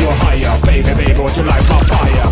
you're higher Baby, baby, would you like my fire?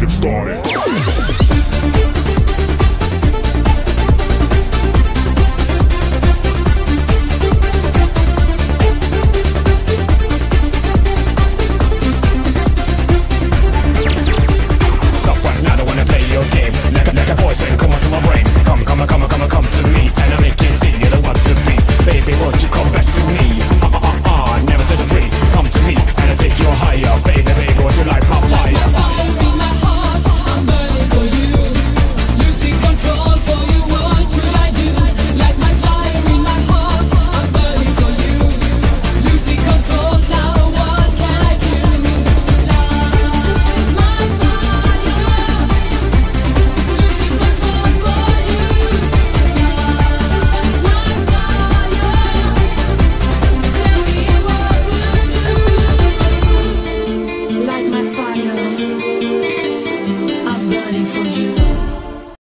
get started.